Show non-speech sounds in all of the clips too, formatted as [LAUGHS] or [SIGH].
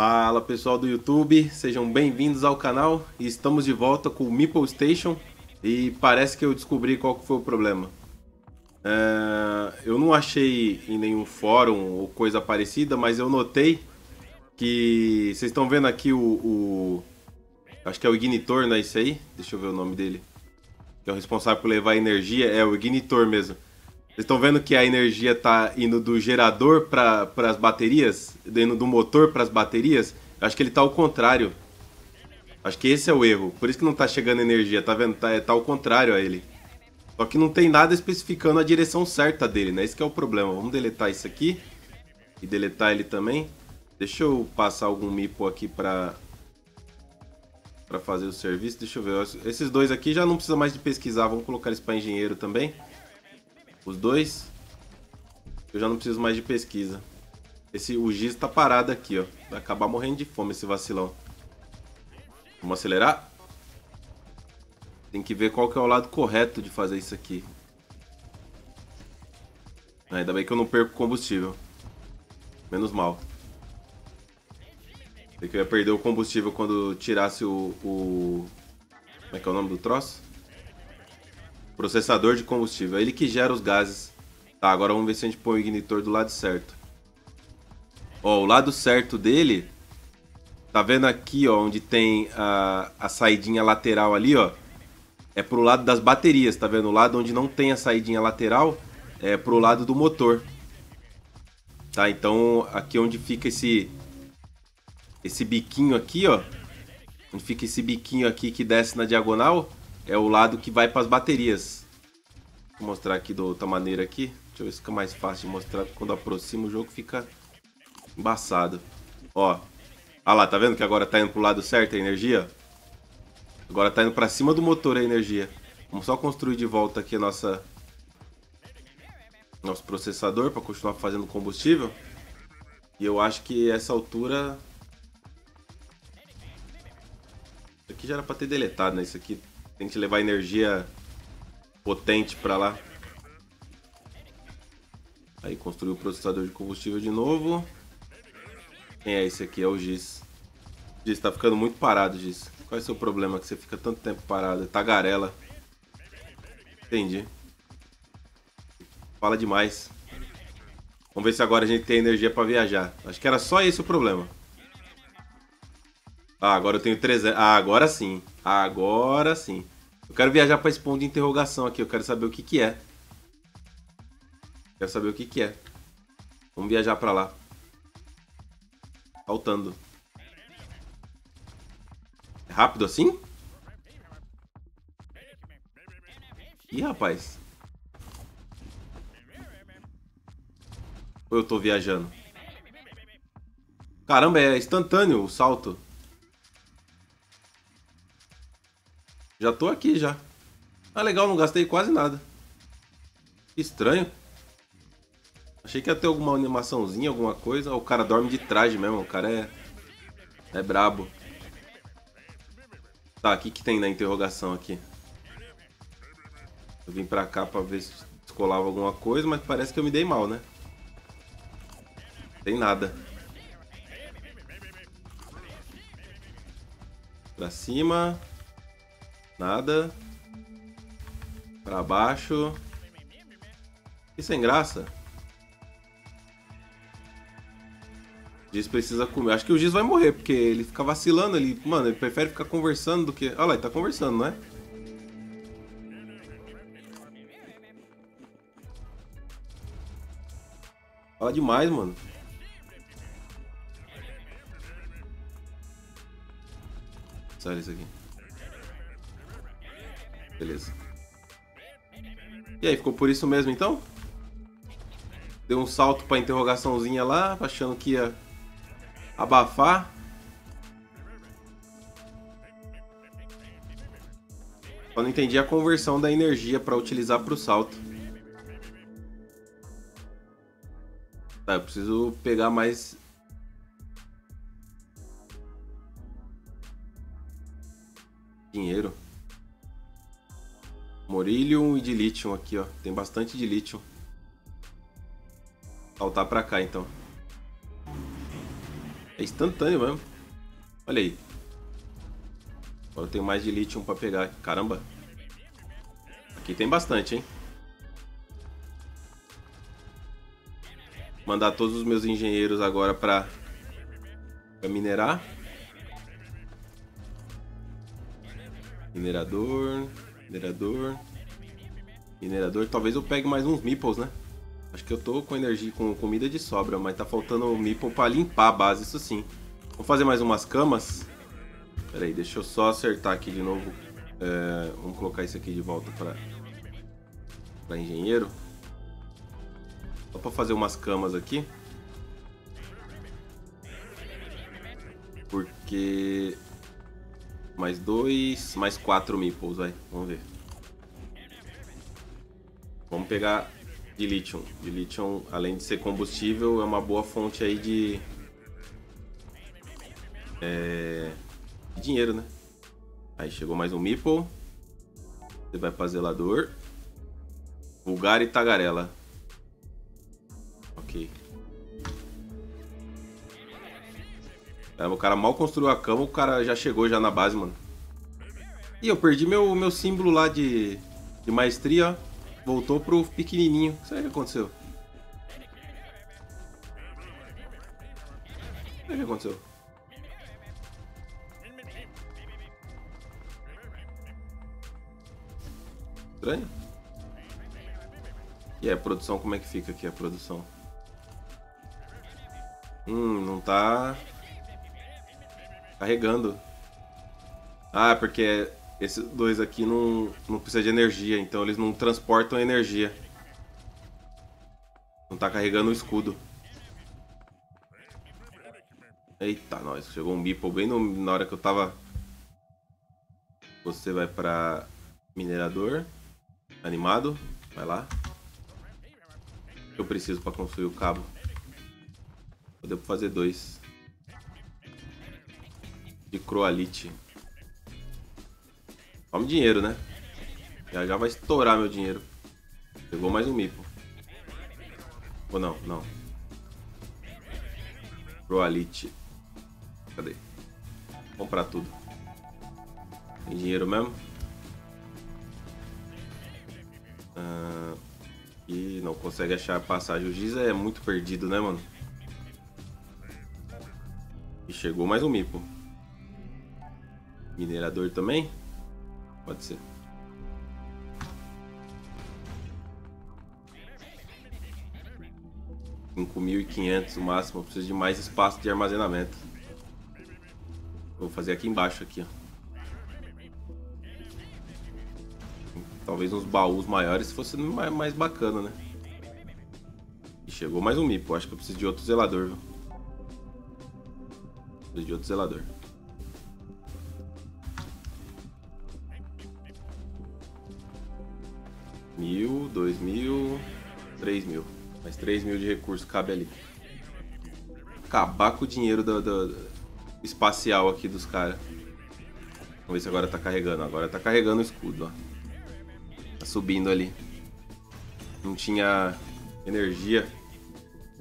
Fala pessoal do YouTube, sejam bem-vindos ao canal estamos de volta com o Meeple Station e parece que eu descobri qual foi o problema. É, eu não achei em nenhum fórum ou coisa parecida, mas eu notei que vocês estão vendo aqui o, o, acho que é o ignitor, não é isso aí? Deixa eu ver o nome dele. Que é o responsável por levar energia, é o ignitor mesmo. Vocês estão vendo que a energia está indo do gerador para as baterias? Indo do motor para as baterias? Acho que ele está ao contrário. Acho que esse é o erro. Por isso que não está chegando energia, tá vendo? Tá, tá ao contrário a ele. Só que não tem nada especificando a direção certa dele, né? Esse é o problema. Vamos deletar isso aqui. E deletar ele também. Deixa eu passar algum mipo aqui para para fazer o serviço. Deixa eu ver. Esses dois aqui já não precisa mais de pesquisar. Vamos colocar eles para engenheiro também. Os dois. Eu já não preciso mais de pesquisa. Esse, o Giz tá parado aqui, ó. Vai acabar morrendo de fome esse vacilão. Vamos acelerar? Tem que ver qual que é o lado correto de fazer isso aqui. Ainda bem que eu não perco combustível. Menos mal. Sei que eu ia perder o combustível quando tirasse o, o... Como é que é o nome do troço? Processador de combustível. É ele que gera os gases. Tá, agora vamos ver se a gente põe o ignitor do lado certo. Ó, o lado certo dele... Tá vendo aqui, ó, onde tem a, a saidinha lateral ali, ó? É pro lado das baterias, tá vendo? O lado onde não tem a saidinha lateral é pro lado do motor. Tá, então aqui onde fica esse... Esse biquinho aqui, ó. Onde fica esse biquinho aqui que desce na diagonal é o lado que vai para as baterias. Vou mostrar aqui de outra maneira aqui. Deixa eu ver se fica mais fácil de mostrar. Quando aproxima o jogo fica embaçado. Ó. Ah lá, tá vendo que agora tá indo pro lado certo a energia? Agora tá indo para cima do motor a energia. Vamos só construir de volta aqui a nossa nosso processador para continuar fazendo combustível. E eu acho que essa altura Isso aqui já era para ter deletado, né? Isso aqui tem que levar energia potente para lá. Aí construiu o processador de combustível de novo. Quem é esse aqui? É o Giz. Giz, tá ficando muito parado, Giz. Qual é o seu problema que você fica tanto tempo parado? É tagarela. Entendi. Fala demais. Vamos ver se agora a gente tem energia para viajar. Acho que era só esse o problema. Ah, agora eu tenho 300. Ah, agora sim. Agora sim. Eu quero viajar para esse ponto de interrogação aqui. Eu quero saber o que que é. Quero saber o que que é. Vamos viajar para lá. Faltando. É rápido assim? Ih, rapaz. Ou eu tô viajando? Caramba, é instantâneo o salto. Já tô aqui já. Ah, legal, não gastei quase nada. Estranho. Achei que ia ter alguma animaçãozinha, alguma coisa. O cara dorme de traje mesmo, o cara é... É brabo. Tá, o que que tem na interrogação aqui? Eu vim pra cá pra ver se descolava alguma coisa, mas parece que eu me dei mal, né? Tem nada. Pra cima. Nada. Pra baixo. Que sem graça. Giz precisa comer. Acho que o Giz vai morrer, porque ele fica vacilando. Ele, mano, ele prefere ficar conversando do que. Olha lá, ele tá conversando, não é? Fala demais, mano. Sério isso aqui. Beleza. E aí, ficou por isso mesmo então? Deu um salto pra interrogaçãozinha lá, achando que ia abafar. Só não entendi a conversão da energia para utilizar para o salto. Tá, eu preciso pegar mais... Dinheiro. Morillium e de lítio aqui, ó. Tem bastante de lítio. Saltar pra cá, então. É instantâneo mesmo. Olha aí. Agora eu tenho mais de lítio pra pegar. Caramba. Aqui tem bastante, hein? Mandar todos os meus engenheiros agora pra, pra minerar. Minerador, minerador, minerador. Talvez eu pegue mais uns meeples, né? Acho que eu tô com energia, com comida de sobra, mas tá faltando meeple pra limpar a base, isso sim. Vou fazer mais umas camas. Pera aí, deixa eu só acertar aqui de novo. É, vamos colocar isso aqui de volta pra, pra engenheiro. Só pra fazer umas camas aqui. Porque... Mais dois, mais quatro meeples, vai. Vamos ver. Vamos pegar de lítio. De lítio, além de ser combustível, é uma boa fonte aí de... É... de dinheiro, né? Aí chegou mais um meeple. Você vai pra zelador. Vulgar e tagarela. O cara mal construiu a cama, o cara já chegou já na base, mano. E eu perdi meu, meu símbolo lá de, de maestria, Voltou pro pequenininho. Isso aí que aconteceu. O que aconteceu? Estranho. E a produção, como é que fica aqui a produção? Hum, não tá carregando. Ah, porque esses dois aqui não, não precisa de energia, então eles não transportam energia. Não tá carregando o escudo. Eita, nós. Chegou um Meeple bem no, na hora que eu tava... Você vai pra minerador. Animado. Vai lá. Eu preciso pra construir o cabo. Deu pra fazer dois de Croalite. Tome dinheiro, né? Já já vai estourar meu dinheiro. Pegou mais um mipo. Ou não, não. Croalite. Cadê? Comprar tudo. Tem dinheiro mesmo? Ah, e não consegue achar a passagem. O Giz é muito perdido, né, mano? E chegou mais um mipo. Minerador também? Pode ser. Cinco mil e quinhentos o máximo. Eu preciso de mais espaço de armazenamento. Vou fazer aqui embaixo aqui, ó. Talvez uns baús maiores fosse mais, bacana, né? E chegou mais um mipo. Acho que eu preciso de outro zelador, viu? Preciso de outro zelador. Mil, dois mil, três mil. Mais três mil de recurso cabe ali. Acabar com o dinheiro do, do, do espacial aqui dos caras. Vamos ver se agora tá carregando. Agora tá carregando o escudo, ó. Tá subindo ali. Não tinha energia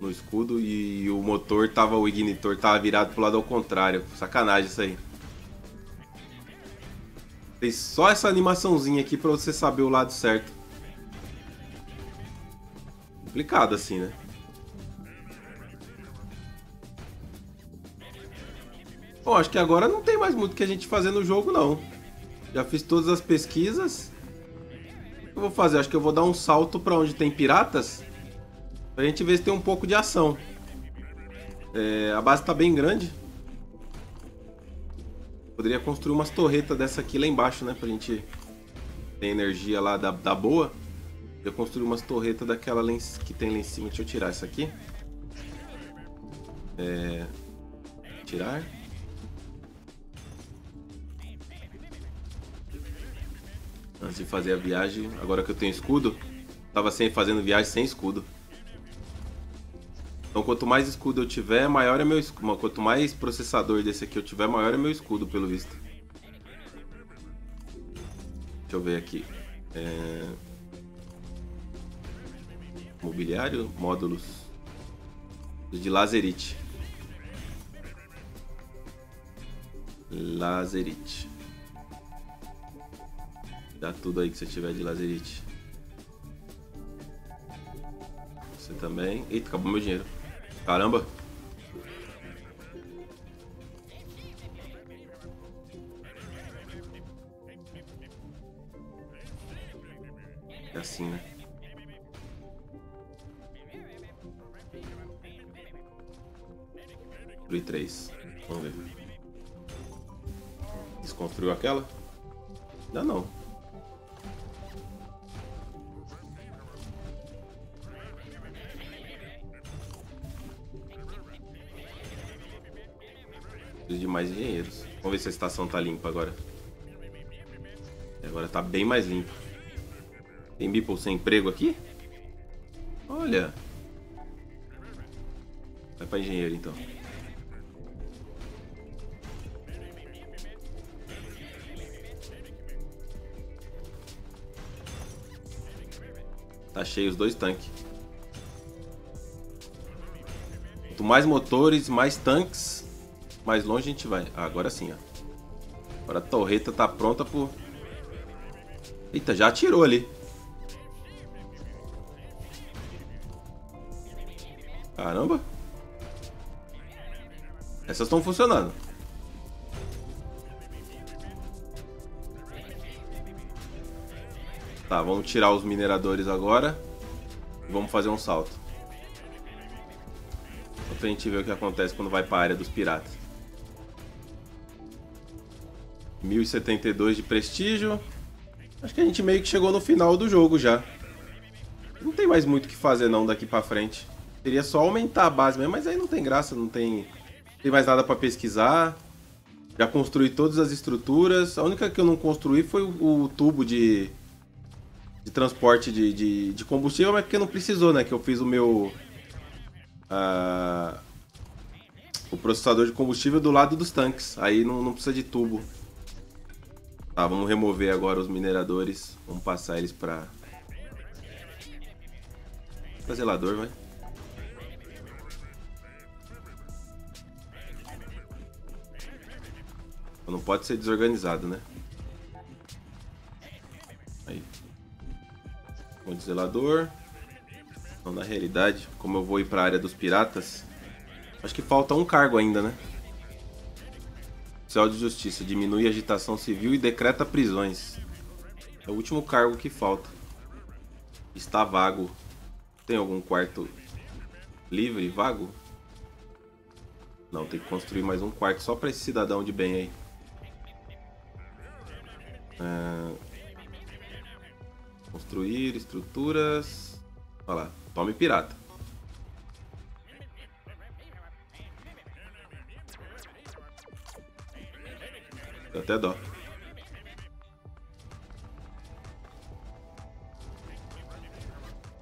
no escudo e o motor tava, o ignitor tava virado pro lado ao contrário. Sacanagem isso aí. Tem só essa animaçãozinha aqui pra você saber o lado certo complicado assim, né? Bom, acho que agora não tem mais muito que a gente fazer no jogo, não. Já fiz todas as pesquisas. O que eu vou fazer? Acho que eu vou dar um salto para onde tem piratas. Pra gente ver se tem um pouco de ação. É, a base tá bem grande. Poderia construir umas torretas dessa aqui lá embaixo, né? Pra gente ter energia lá da, da boa. Eu construí umas torretas daquela que tem lá em cima. Deixa eu tirar isso aqui. É... Tirar. Antes de fazer a viagem, agora que eu tenho escudo, tava sem fazendo viagem sem escudo. Então quanto mais escudo eu tiver, maior é meu escudo. Quanto mais processador desse aqui eu tiver, maior é meu escudo, pelo visto. Deixa eu ver aqui. É... Mobiliário, módulos. De Lazerite. Lazerite. Dá tudo aí que você tiver de Lazerite. Você também. Eita, acabou meu dinheiro. Caramba! Aquela? Ainda não. Preciso de mais engenheiros. Vamos ver se a estação tá limpa agora. Agora tá bem mais limpa. Tem Beeple sem emprego aqui? Olha. Vai pra engenheiro então. Cheio os dois tanques. Quanto mais motores, mais tanques, mais longe a gente vai. Ah, agora sim, ó. Agora a torreta tá pronta pro... Eita, já atirou ali. Caramba. Essas estão funcionando. Tá, vamos tirar os mineradores agora. Vamos fazer um salto. Só pra gente ver o que acontece quando vai pra área dos piratas. 1072 de prestígio. Acho que a gente meio que chegou no final do jogo já. Não tem mais muito o que fazer não daqui pra frente. Seria só aumentar a base mesmo, mas aí não tem graça, não tem, não tem mais nada pra pesquisar. Já construí todas as estruturas. A única que eu não construí foi o, o tubo de, de transporte de, de, de, combustível, mas porque não precisou, né? Que eu fiz o meu. Uh, o processador de combustível do lado dos tanques. Aí não, não precisa de tubo. Tá, vamos remover agora os mineradores. Vamos passar eles pra. Pra zelador, vai. Não pode ser desorganizado, né? Com zelador. Então, na realidade, como eu vou ir para a área dos piratas, acho que falta um cargo ainda, né? Céu de Justiça diminui a agitação civil e decreta prisões. É o último cargo que falta. Está vago. Tem algum quarto livre, vago? Não, tem que construir mais um quarto só para esse cidadão de bem aí. É... Construir estruturas. Olha lá, tome pirata. Deu até dó.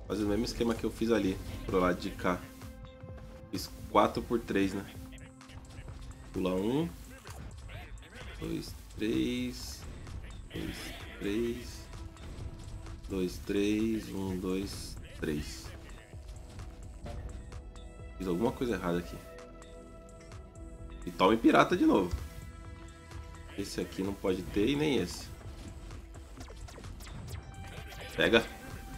Fazer o mesmo esquema que eu fiz ali, pro lado de cá. Fiz 4 por 3, né? Pula 1, 2, 3, 2, 3, 2, 3, 1, 2, 3. Fiz alguma coisa errada aqui. E tome pirata de novo. Esse aqui não pode ter e nem esse. Pega.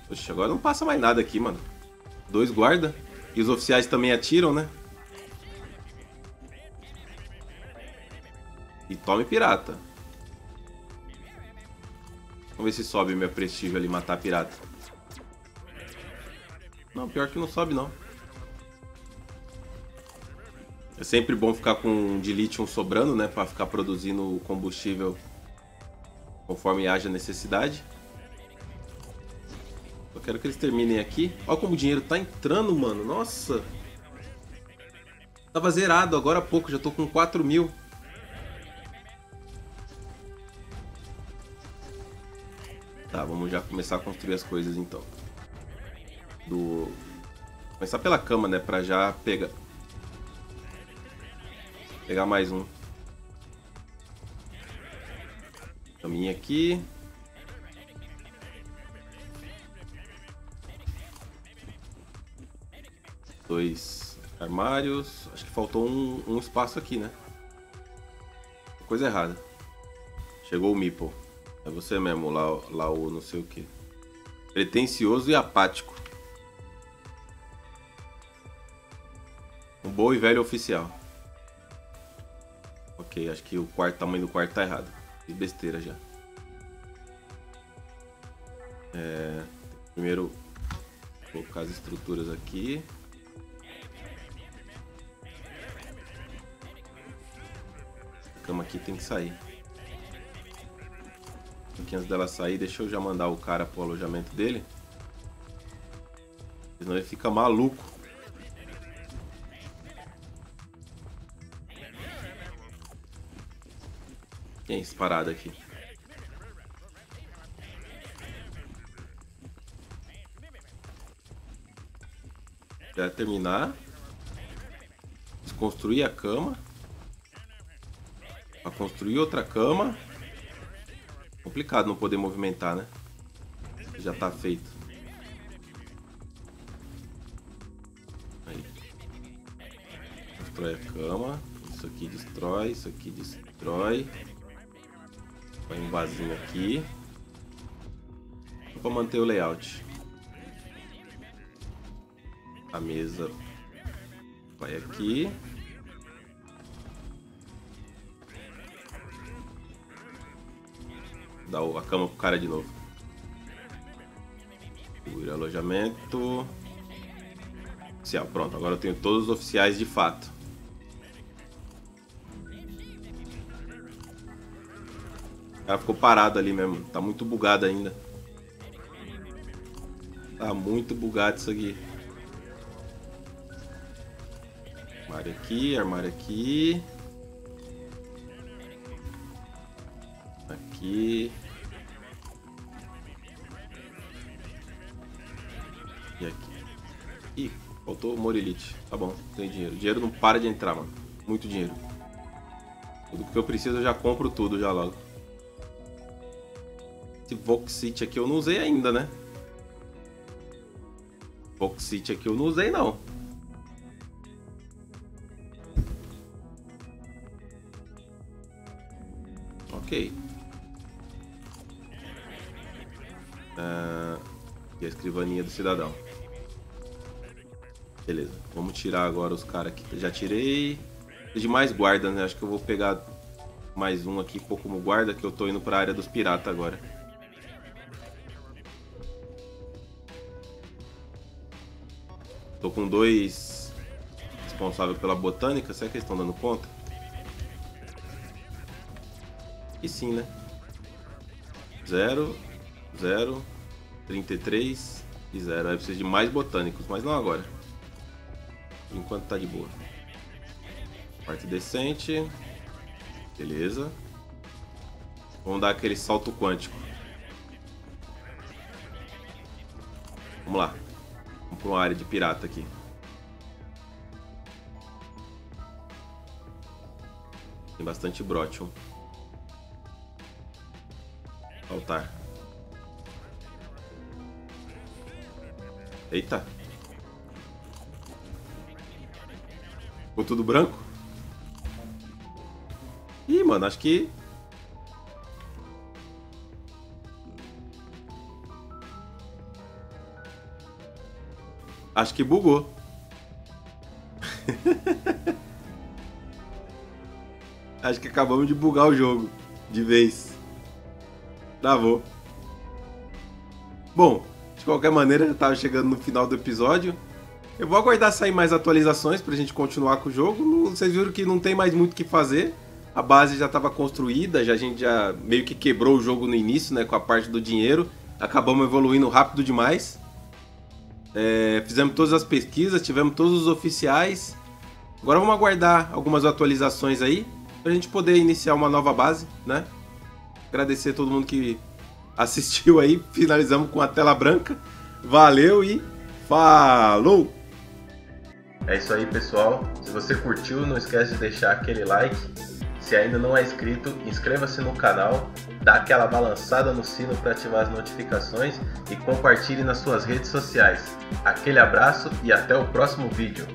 Oxe, agora não passa mais nada aqui, mano. Dois guarda. E os oficiais também atiram, né? E tome pirata. Vamos ver se sobe meu prestígio ali, matar pirata. Não, pior que não sobe não. É sempre bom ficar com lítio sobrando, né? Pra ficar produzindo combustível conforme haja necessidade. Eu quero que eles terminem aqui. Olha como o dinheiro tá entrando, mano. Nossa. Tava zerado agora há pouco, já tô com 4 mil. Tá, vamos já começar a construir as coisas então. Do... Começar pela cama, né? Pra já pegar... Pegar mais um. Caminha aqui. Dois armários. Acho que faltou um, um espaço aqui, né? Coisa errada. Chegou o Meeple. É você mesmo, lá, o não sei o que. Pretencioso e apático. Um bom e velho oficial. Ok, acho que o quarto tamanho do quarto tá errado. Que besteira já. É, primeiro colocar as estruturas aqui. A cama aqui tem que sair. Aqui antes dela sair, deixa eu já mandar o cara pro alojamento dele. Senão ele fica maluco. Quem é esse parado aqui? Já terminar. Desconstruir a cama. Pra construir outra cama. Complicado não poder movimentar, né? Já tá feito. Aí. Destrói a cama. Isso aqui destrói, isso aqui destrói. Põe um vasinho aqui. Só pra manter o layout. A mesa vai aqui. Dá a cama pro cara de novo. Segura alojamento. Oficial, pronto. Agora eu tenho todos os oficiais de fato. O cara ficou parado ali mesmo. Tá muito bugado ainda. Tá muito bugado isso aqui. Armário aqui, armário aqui. Aqui. E aqui. Ih, faltou Morilite. Tá bom, tem dinheiro. O dinheiro não para de entrar, mano. Muito dinheiro. Tudo que eu preciso eu já compro tudo já logo. Esse Voxite aqui eu não usei ainda, né? Voxite aqui eu não usei não. Do cidadão. Beleza, vamos tirar agora os caras aqui. Já tirei. De mais guarda, né? Acho que eu vou pegar mais um aqui, pôr como guarda, que eu tô indo pra área dos piratas agora. Tô com dois responsáveis pela botânica. Será que eles estão dando conta? E sim, né? 0, 0, 33 0. Aí precisa de mais botânicos, mas não agora. Enquanto tá de boa. Parte decente. Beleza. Vamos dar aquele salto quântico. Vamos lá. Vamos para uma área de pirata aqui. Tem bastante Brotion. Altar. Eita. Ficou tudo branco? Ih, mano, acho que... Acho que bugou. [LAUGHS] acho que acabamos de bugar o jogo. De vez. Travou. Bom, de qualquer maneira, já estava chegando no final do episódio. Eu vou aguardar sair mais atualizações para a gente continuar com o jogo. Vocês viram que não tem mais muito o que fazer. A base já estava construída, já a gente já meio que quebrou o jogo no início, né, com a parte do dinheiro. Acabamos evoluindo rápido demais. É, fizemos todas as pesquisas, tivemos todos os oficiais. Agora vamos aguardar algumas atualizações aí para a gente poder iniciar uma nova base, né? Agradecer a todo mundo que assistiu aí. Finalizamos com a tela branca. Valeu e falou! É isso aí, pessoal. Se você curtiu, não esquece de deixar aquele like. Se ainda não é inscrito, inscreva-se no canal, dá aquela balançada no sino para ativar as notificações e compartilhe nas suas redes sociais. Aquele abraço e até o próximo vídeo.